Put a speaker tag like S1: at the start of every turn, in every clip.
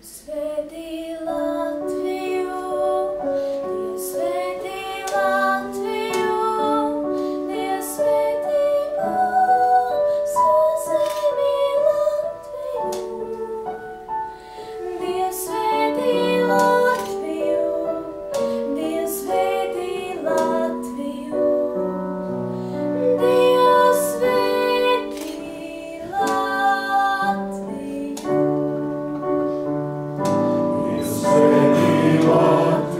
S1: attention.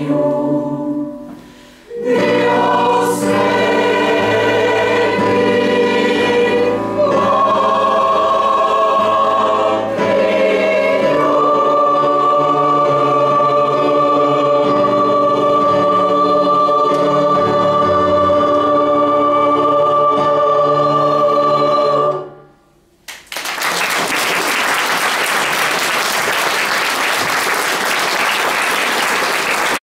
S1: you.